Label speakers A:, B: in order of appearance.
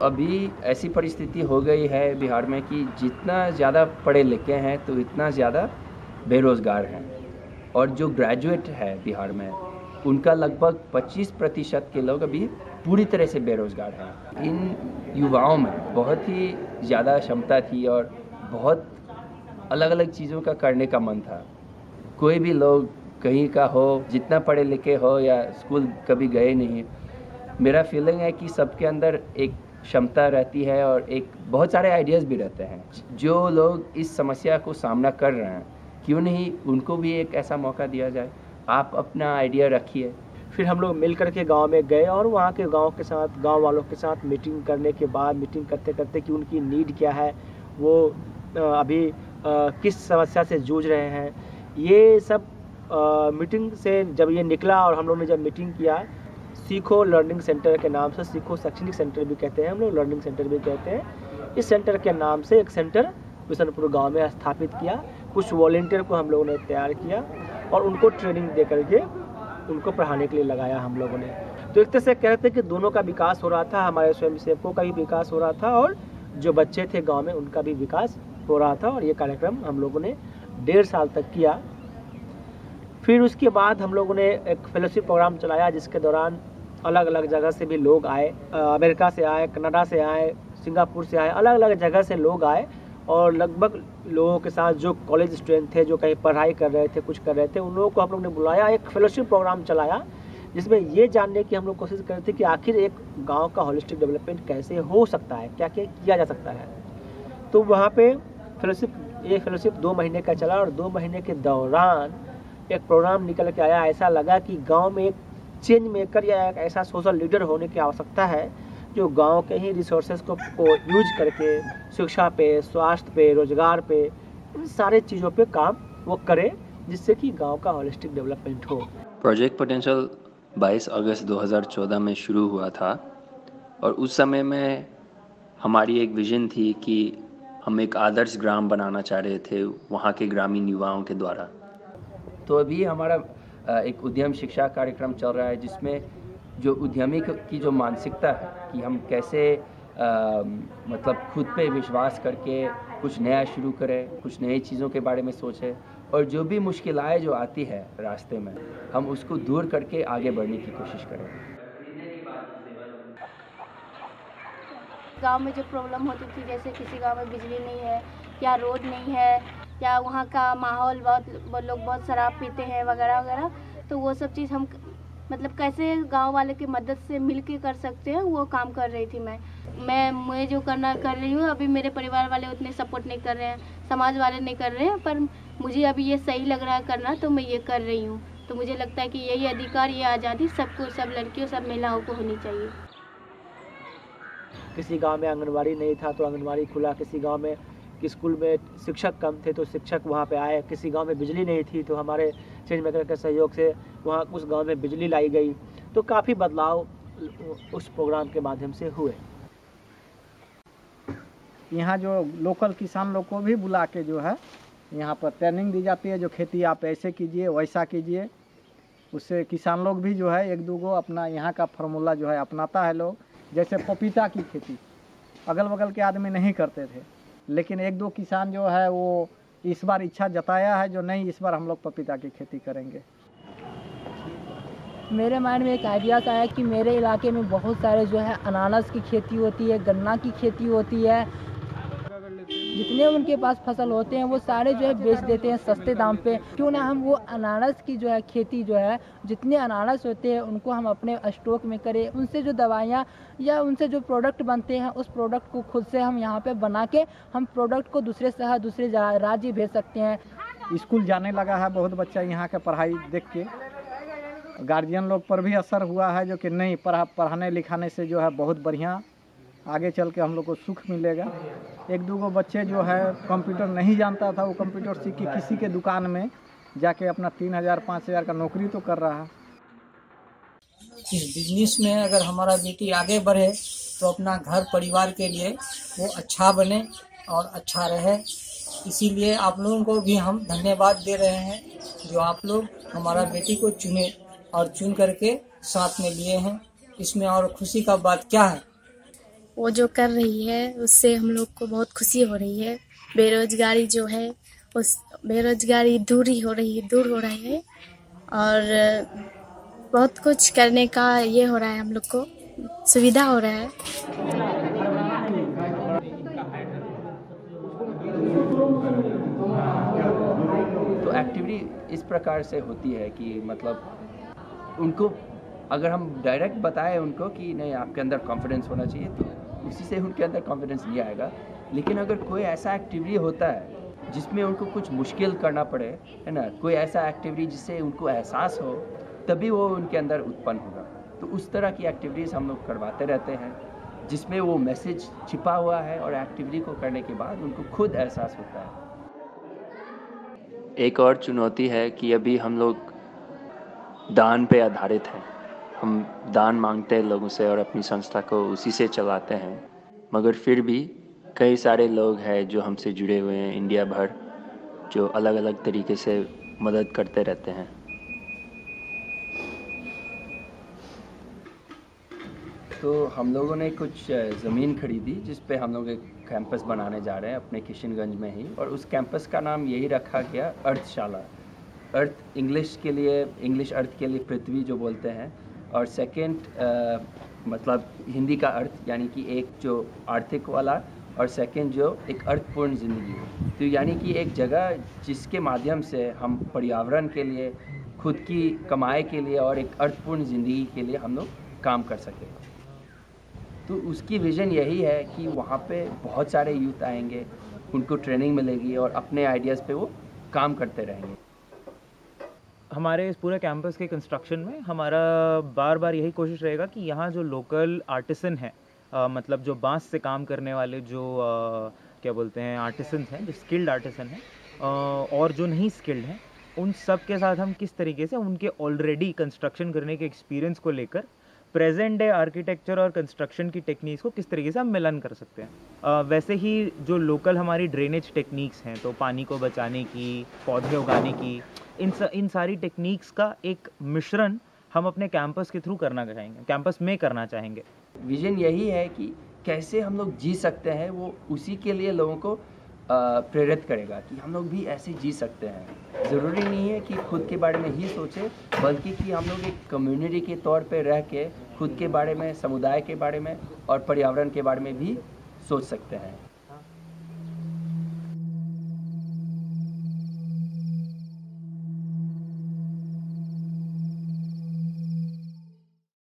A: अभी ऐसी परिस्थिति हो गई है बिहार में कि जितना ज़्यादा पढ़े लिखे हैं तो इतना ज़्यादा बेरोज़गार हैं। और जो ग्रेजुएट है बिहार में, उनका लगभग 25 प्रतिशत के लोग अभी पूरी तरह से बेरोज़गार हैं। इन युवाओं में बहुत ही ज़्यादा क्षमता थी और बहुत अलग अलग चीज़ों का करने का मन था। कोई भी लोग कहीं का हो, जितना पढ़े लिखे हो या स्कूल कभी गए नहीं, मेरा फीलिंग है कि सबके अंदर एक क्षमता रहती है और एक बहुत सारे आइडियाज़ भी रहते हैं। जो लोग इस समस्या को सामना कर रहे हैं, क्यों नहीं उनको भी एक ऐसा मौका दिया जाए? आप अपना आइडिया रखिए।
B: फिर हम लोग मिल कर के गाँव में गए और वहाँ के गाँव के साथ, गाँव वालों के साथ मीटिंग करने के बाद मीटिंग करते करते कि उनकी नीड क्या है, वो अभी किस समस्या से जूझ रहे हैं। ये सब मीटिंग से जब ये निकला और हम लोग ने जब मीटिंग किया सीखो लर्निंग सेंटर के नाम से सीखो शैक्षणिक सेंटर भी कहते हैं हम लोग, लर्निंग सेंटर भी कहते हैं। इस सेंटर के नाम से एक सेंटर बिशनपुर गाँव में स्थापित किया। कुछ वॉल्टियर को हम लोगों ने तैयार किया और उनको ट्रेनिंग दे करके उनको पढ़ाने के लिए लगाया हम लोगों ने। तो एक तरह से कह रहे थे कि दोनों का विकास हो रहा था, हमारे स्वयं सेवकों का भी विकास हो रहा था और जो बच्चे थे गाँव में उनका भी विकास हो रहा था और ये कार्यक्रम हम लोगों ने डेढ़ साल तक किया। फिर उसके बाद हम लोगों ने एक फेलोशिप प्रोग्राम चलाया, जिसके दौरान अलग अलग जगह से भी लोग आए अमेरिका से आए, कनाडा से आए, सिंगापुर से आए अलग अलग जगह से लोग आए और लगभग लोगों के साथ जो कॉलेज स्टूडेंट थे, जो कहीं पढ़ाई कर रहे थे, कुछ कर रहे थे, उन लोगों को हम लोग ने बुलाया, एक फेलोशिप प्रोग्राम चलाया, जिसमें ये जानने की हम लोग कोशिश कर रहे थे कि आखिर एक गाँव का होलिस्टिक डेवलपमेंट कैसे हो सकता है, क्या क्या किया जा सकता है। तो वहाँ पे फेलोशिप ये फेलोशिप दो महीने का चला और दो महीने के दौरान एक प्रोग्राम निकल के आया। ऐसा लगा कि गाँव में एक चेंज मेकर या एक ऐसा सोशल लीडर होने की आवश्यकता है जो गाँव के ही रिसोर्सेज को, को यूज़ करके शिक्षा पे स्वास्थ्य पे रोज़गार पे इन सारे चीज़ों पे काम वो करे जिससे कि गाँव का होलिस्टिक डेवलपमेंट हो।
A: प्रोजेक्ट पोटेंशियल 22 अगस्त 2014 में शुरू हुआ था और उस समय में हमारी एक विजन थी कि हम एक आदर्श ग्राम बनाना चाह रहे थे वहाँ के ग्रामीण युवाओं के द्वारा। तो अभी हमारा एक उद्यम शिक्षा कार्यक्रम चल रहा है जिसमें जो उद्यमी की जो मानसिकता है कि हम कैसे आ, मतलब खुद पे विश्वास करके कुछ नया शुरू करें कुछ नई चीज़ों के बारे में सोचें और जो भी मुश्किलाएँ जो आती है रास्ते में हम उसको दूर करके आगे बढ़ने की कोशिश करें।
C: गाँव में जो प्रॉब्लम होती थी जैसे किसी गाँव में बिजली नहीं है या रोड नहीं है या वहाँ का माहौल बहुत लोग बहुत शराब पीते हैं वगैरह वगैरह तो वो सब चीज़ हम मतलब कैसे गाँव वाले की मदद से मिल के कर सकते हैं, वो काम कर रही थी मैं। मैं मैं जो करना, कर रही हूँ, अभी मेरे परिवार वाले उतने सपोर्ट नहीं कर रहे हैं, समाज वाले नहीं कर रहे हैं, पर मुझे अभी ये सही लग रहा है करना तो मैं ये कर रही हूँ। तो मुझे लगता है कि यही अधिकार, ये आज़ादी सबको, सब लड़कियों, सब महिलाओं को होनी चाहिए।
B: किसी गाँव में आंगनबाड़ी नहीं था तो आंगनबाड़ी खुला किसी गाँव में कि स्कूल में शिक्षक कम थे तो शिक्षक वहाँ पे आए। किसी गाँव में बिजली नहीं थी तो हमारे चेंज मेकर के सहयोग से वहाँ उस गाँव में बिजली लाई गई। तो काफ़ी बदलाव उस प्रोग्राम के माध्यम से हुए।
D: यहाँ जो लोकल किसान लोग को भी बुला के जो है, यहाँ पर ट्रेनिंग दी जाती है, जो खेती आप ऐसे कीजिए, वैसा कीजिए। उससे किसान लोग भी जो है, एक दो गो अपना यहाँ का फार्मूला जो है, अपनाता है लोग। जैसे पपीता की खेती। अगल बगल के आदमी नहीं करते थे। लेकिन एक दो किसान जो है वो इस बार इच्छा जताया है जो नहीं, इस बार हम लोग पपीता की खेती करेंगे।
E: मेरे माइंड में एक आइडिया आया कि मेरे इलाके में बहुत सारे जो है अनानास की खेती होती है, गन्ना की खेती होती है जितने उनके पास फ़सल होते हैं, वो सारे जो है बेच देते हैं सस्ते दाम पे। क्यों ना हम वो अनारस की जो है खेती जो है, जितने अनारस होते हैं, उनको हम अपने स्टॉक में करें। उनसे जो दवाइयाँ या उनसे जो प्रोडक्ट बनते हैं, उस प्रोडक्ट को खुद से हम यहाँ पे बना के हम प्रोडक्ट को दूसरे शहर, दूसरे राज्य भेज सकते हैं।
D: स्कूल जाने लगा है बहुत बच्चा यहाँ के पढ़ाई देख के। गार्जियन लोग पर भी असर हुआ है, जो कि नहीं, पढ़ा, पढ़ाने लिखाने से जो है बहुत बढ़िया आगे चल के हम लोग को सुख मिलेगा। एक दो गो बच्चे जो है कंप्यूटर नहीं जानता था, वो कंप्यूटर सीख के किसी के दुकान में जाके अपना तीन हज़ार, पाँच हज़ार का नौकरी तो कर रहा है।
F: इस बिज़नेस में अगर हमारा बेटी आगे बढ़े तो अपना घर परिवार के लिए वो अच्छा बने और अच्छा रहे। इसीलिए आप लोगों को भी हम धन्यवाद दे रहे हैं, जो आप लोग हमारा बेटी को चुने और चुन करके साथ में लिए हैं। इसमें और खुशी का बात क्या है?
G: वो जो कर रही है, उससे हम लोग को बहुत खुशी हो रही है। बेरोजगारी जो है, उस बेरोजगारी दूर ही हो रही है, दूर हो रही है। और, बहुत कुछ करने का ये हो रहा है हम लोग को, सुविधा हो रहा है।
A: तो एक्टिविटी इस प्रकार से होती है कि मतलब उनको, अगर हम डायरेक्ट बताएँ उनको कि नहीं, आपके अंदर कॉन्फिडेंस होना चाहिए तो उसी से उनके अंदर कॉन्फिडेंस नहीं आएगा। लेकिन अगर कोई ऐसा एक्टिविटी होता है, जिसमें उनको कुछ मुश्किल करना पड़े, है ना? कोई ऐसा एक्टिविटी जिससे उनको एहसास हो, तभी वो उनके अंदर उत्पन्न होगा। तो उस तरह की एक्टिविटीज़ हम लोग करवाते रहते हैं, जिसमें वो मैसेज छिपा हुआ है और एक्टिविटी को करने के बाद उनको खुद एहसास होता है।
H: एक और चुनौती है कि अभी हम लोग दान पे आधारित हैं। हम दान मांगते हैं लोगों से और अपनी संस्था को उसी से चलाते हैं। मगर फिर भी कई सारे लोग हैं जो हमसे जुड़े हुए हैं, इंडिया भर, जो अलग अलग तरीके से मदद करते रहते हैं।
A: तो हम लोगों ने कुछ ज़मीन खरीदी जिस पे हम लोग एक कैंपस बनाने जा रहे हैं अपने किशनगंज में ही। और उस कैंपस का नाम यही रखा गया अर्थशाला। अर्थ इंग्लिश के लिए, इंग्लिश अर्थ के लिए पृथ्वी जो बोलते हैं। और सेकंड मतलब हिंदी का अर्थ, यानी कि एक जो आर्थिक वाला, और सेकंड जो एक अर्थपूर्ण ज़िंदगी तो यानी कि एक जगह जिसके माध्यम से हम पर्यावरण के लिए, खुद की कमाई के लिए और एक अर्थपूर्ण ज़िंदगी के लिए हम लोग काम कर सकें। तो उसकी विज़न यही है कि वहाँ पे बहुत सारे यूथ आएँगे, उनको ट्रेनिंग मिलेगी और अपने आइडियाज़ पे वो काम करते रहेंगे।
I: हमारे इस पूरे कैंपस के कंस्ट्रक्शन में हमारा बार बार यही कोशिश रहेगा कि यहाँ जो लोकल आर्टिसन हैं मतलब जो बाँस से काम करने वाले जो आ, क्या बोलते हैं आर्टिसन हैं जो स्किल्ड आर्टिसन हैं और जो नहीं स्किल्ड हैं उन सब के साथ हम किस तरीके से उनके ऑलरेडी कंस्ट्रक्शन करने के एक्सपीरियंस को लेकर प्रेजेंट डे आर्किटेक्चर और कंस्ट्रक्शन की टेक्निक्स को किस तरीके से हम मिलन कर सकते हैं? अ, वैसे ही जो लोकल हमारी ड्रेनेज टेक्निक्स हैं तो पानी को बचाने की पौधे उगाने की इन इन सारी टेक्निक्स का एक मिश्रण हम अपने कैंपस के थ्रू करना चाहेंगे कैंपस में करना चाहेंगे।
A: विजन यही है कि कैसे हम लोग जी सकते हैं वो उसी के लिए लोगों को प्रेरित करेगा कि हम लोग भी ऐसे जी सकते हैं। ज़रूरी नहीं है कि खुद के बारे में ही सोचें, बल्कि कि हम लोग एक कम्युनिटी के तौर पे रह के खुद के बारे में, समुदाय के बारे में और पर्यावरण के बारे में भी सोच सकते हैं।